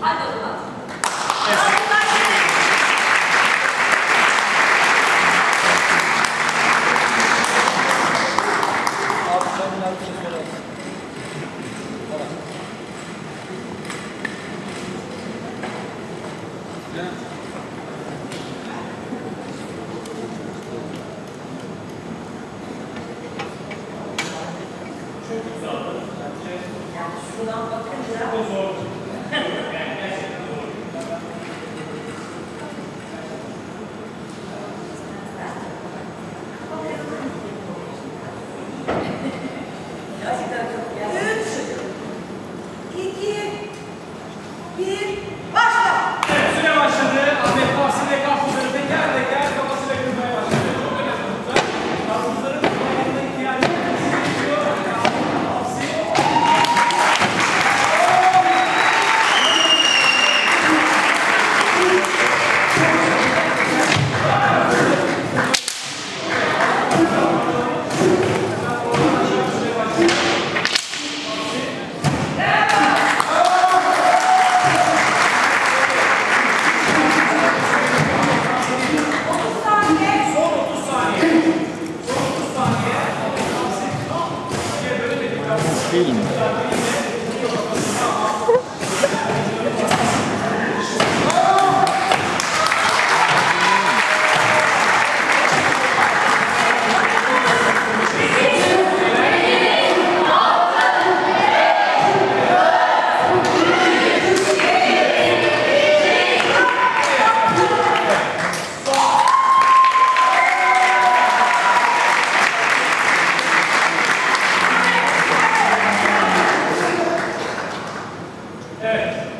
Hadi o zaman. Abi sen bir şey söylersin. Tamam. Yani şuradan bakınca Gerçekten çok güzel. E um filme. Hey.